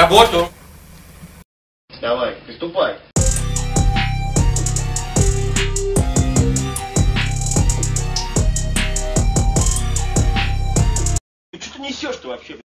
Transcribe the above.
работу. Давай, приступай. Что ты несешь-то вообще?